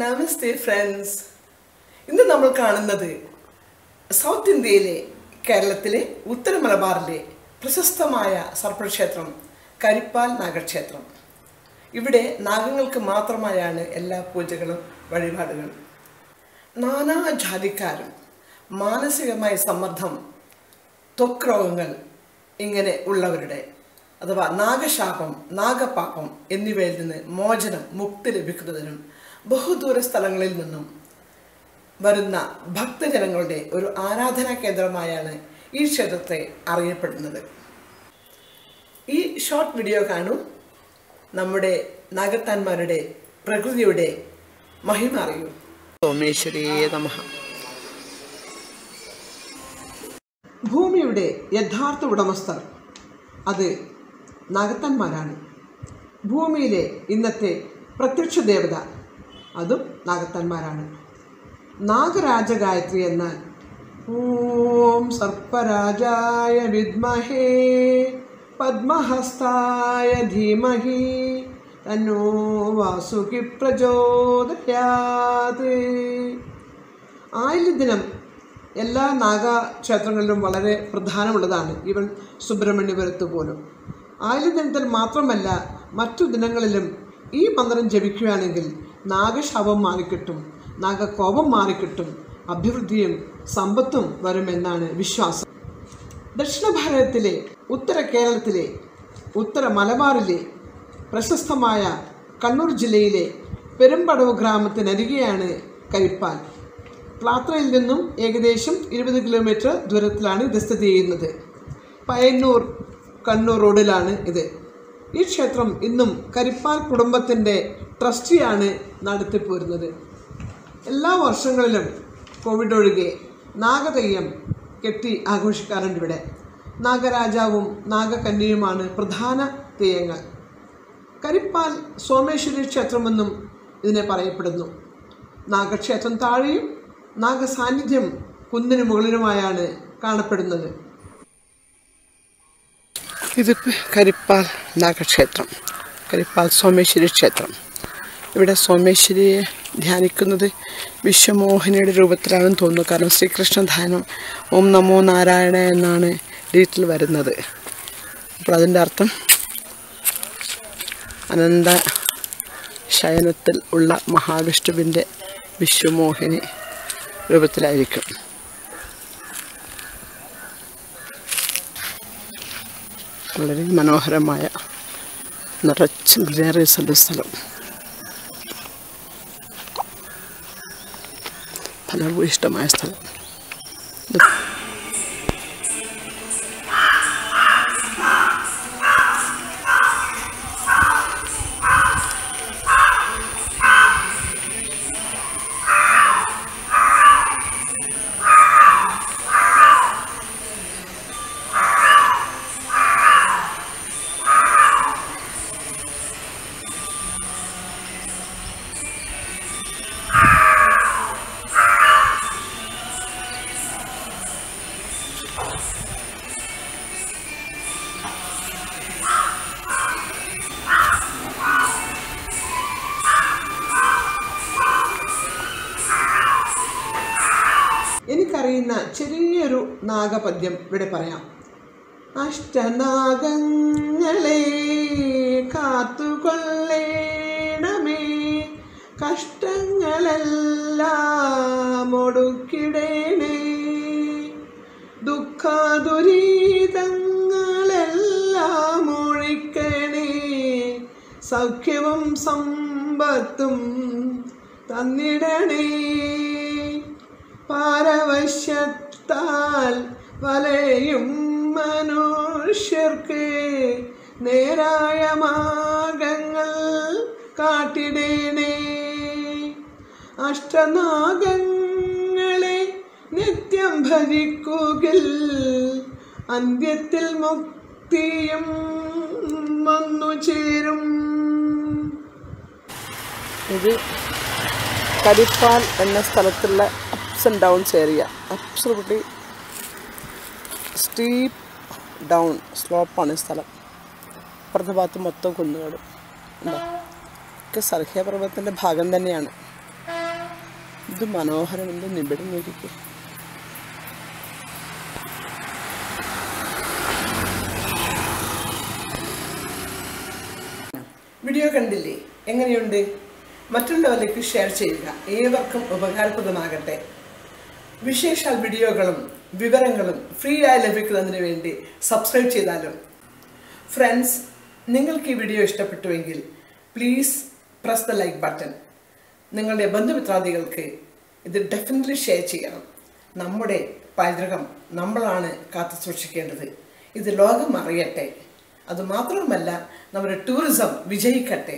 നമസ്തേ friends ഇന്ന് നമ്മൾ കാണുന്നത് സൗത്ത് ഇന്ത്യയിലെ കേരളത്തിലെ ഉത്തര മലബാറിലെ പ്രശസ്തമായ സർപ്പക്ഷേത്രം കരിപ്പാൽ നാഗക്ഷേത്രം. ഇവിടെ നാഗങ്ങൾക്ക് മാത്രമായാണ് എല്ലാ പൂജകളും വഴിപാടുകളും. നാനാ ജാതിക്കാരും മാനസികമായ സമ്മർദ്ദം ത്വക്ക് രോഗങ്ങൾ ഇങ്ങനെ ഉള്ളവരുടെ അഥവാ നാഗശാപം നാഗപാപം എന്നിവയിൽ നിന്ന് മോചനം മുക്തി ലഭിക്കുന്നതിനും ബഹുദൂര സ്ഥലങ്ങളിൽ നിന്നും വരുന്ന ഭക്തജനങ്ങളുടെ ഒരു ആരാധനാ കേന്ദ്രമായാണ് ഈ ക്ഷേത്രത്തെ അറിയപ്പെടുന്നത്. ഈ ഷോർട്ട് വീഡിയോ കാണൂ നമ്മുടെ നാഗത്താന്മാരുടെ പ്രകൃതിയുടെ മഹിമ അറിയൂ. സോമേശ്വരിയേ നമ. ഭൂമിയുടെ യഥാർത്ഥ ഉടമസ്ഥർ അത് നാഗത്താന്മാരാണ്. ഭൂമിയിലെ ഇന്നത്തെ പ്രത്യക്ഷ ദേവത അതും നാഗത്തന്മാരാണ്. നാഗരാജഗായത്രി എന്നാൽ ഓം സർപ്പരാജായ വിദ്മഹേ പത്മഹസ്തായ ധീമഹി തന്നോ വാസുകി പ്രചോദയാത്. ആയില്യദിനം എല്ലാ നാഗക്ഷേത്രങ്ങളിലും വളരെ പ്രധാനമുള്ളതാണ് ഈവൻ സുബ്രഹ്മണ്യപുരത്ത് പോലും. ആയില്യദിനത്തിൽ മാത്രമല്ല മറ്റു ദിനങ്ങളിലും ഈ മന്ത്രം ജപിക്കുകയാണെങ്കിൽ നാഗശാപം മാറിക്കിട്ടും നാഗകോപം മാറിക്കിട്ടും അഭിവൃദ്ധിയും സമ്പത്തും വരുമെന്നാണ് വിശ്വാസം. ദക്ഷിണ ഭാരതത്തിലെ ഉത്തര കേരളത്തിലെ ഉത്തര മലബാറിലെ പ്രശസ്തമായ കണ്ണൂർ ജില്ലയിലെ പെരുമ്പടവ് ഗ്രാമത്തിനരികെയാണ് കരിപ്പാൽ. പ്ലാത്രയിൽ നിന്നും ഏകദേശം ഇരുപത് കിലോമീറ്റർ ദൂരത്തിലാണ് ഇത് സ്ഥിതി ചെയ്യുന്നത്. പയ്യന്നൂർ കണ്ണൂർ റോഡിലാണ് ഇത്. ഈ ക്ഷേത്രം ഇന്നും കരിപ്പാൽ കുടുംബത്തിന്റെ ട്രസ്റ്റിയാണ് നടത്തിപ്പോരുന്നത്. എല്ലാ വർഷങ്ങളിലും കോവിഡ് ഒഴികെ നാഗതെയ്യം കെട്ടി ആഘോഷിക്കാറുണ്ട് ഇവിടെ. നാഗരാജാവും നാഗകന്യയുമാണ് പ്രധാന തെയ്യങ്ങൾ. കരിപ്പാൽ സോമേശ്വരി ക്ഷേത്രമെന്നും ഇതിനെ പറയപ്പെടുന്നു. നാഗക്ഷേത്രം താഴെയും നാഗസാന്നിധ്യം കുന്നിന് മുകളിലുമായാണ് കാണപ്പെടുന്നത്. ഇത് കരിപ്പാൽ നാഗക്ഷേത്രം. കരിപ്പാൽ സോമേശ്വരി ക്ഷേത്രം. ഇവിടെ സോമേശ്വരിയെ ധ്യാനിക്കുന്നത് വിശ്വമോഹിനിയുടെ രൂപത്തിലാണെന്ന് തോന്നുന്നു. കാരണം ശ്രീകൃഷ്ണ ധ്യാനം ഓം നമോ നാരായണ എന്നാണ് വീട്ടിൽ വരുന്നത്. അപ്പോൾ അതിന്റെ അർത്ഥം അനന്ത ശയനത്തിൽ ഉള്ള മഹാവിഷ്ണുവിന്റെ വിശ്വമോഹിനി രൂപത്തിലായിരിക്കും. വളരെ മനോഹരമായ നിറച്ച് ഗ്രീനറീസ് ഉള്ള സ്ഥലം. ഫലഭൂയിഷ്ടമായ സ്ഥലം ഇത് എനിക്കറിയുന്ന ചെറിയൊരു നാഗപദ്യം ഇവിടെ പറയാം. അഷ്ടനാഗങ്ങളെ കാത്തുകൊള്ളേണമേ. കഷ്ടങ്ങളെല്ലാം ഒടുക്കിടേണേ. ദുഃഖദുരിതങ്ങളെല്ലാം ഒഴിക്കണേ. സൗഖ്യവും സമ്പത്തും തന്നിടണേ. പാരവശ്യത്താൽ വലയും മനുഷ്യർക്ക് നേരായ മാർഗങ്ങൾ കാട്ടിടേണേ. അഷ്ടനാഗങ്ങളെ നിത്യം ഭരിക്കുകിൽ അന്ത്യത്തിൽ മുക്തിയും വന്നു ചേരും. ഇത് കരിപ്പാൽ എന്ന സ്ഥലത്തുള്ള ups and downs area absolutely steep down സ്ലോപ്പാണ് ഈ സ്ഥലം. അപ്പുറത്തെ ഭാഗത്ത് മൊത്തം കുന്നുകളും. ഉണ്ടോ? ഒക്കെ സർഹ്യപർവതത്തിന്റെ ഭാഗം തന്നെയാണ്. ഇത് മനോഹരം എന്ത് നിബിഡം വീഡിയോ കണ്ടില്ലേ? എങ്ങനെയുണ്ട്? മറ്റുള്ളവരിലേക്ക് ഷെയർ ചെയ്യുക. ഏവർക്കും ഉപകാരപ്രദമാകട്ടെ. വിശേഷാൽ വീഡിയോകളും വിവരങ്ങളും ഫ്രീ ആയി ലഭിക്കുന്നതിന് വേണ്ടി സബ്സ്ക്രൈബ് ചെയ്താലും. ഫ്രണ്ട്സ് നിങ്ങൾക്ക് ഈ വീഡിയോ ഇഷ്ടപ്പെട്ടുവെങ്കിൽ please press the like button നിങ്ങളുടെ ബന്ധുമിത്രാദികൾക്ക് ഇത് ഡെഫിനറ്റ്ലി ഷെയർ ചെയ്യണം. നമ്മുടെ പൈതൃകം നമ്മളാണ് കാത്തു സൂക്ഷിക്കേണ്ടത്. ഇത് ലോകം അറിയട്ടെ. അതുമാത്രവുമല്ല നമ്മുടെ ടൂറിസം വിജയിക്കട്ടെ.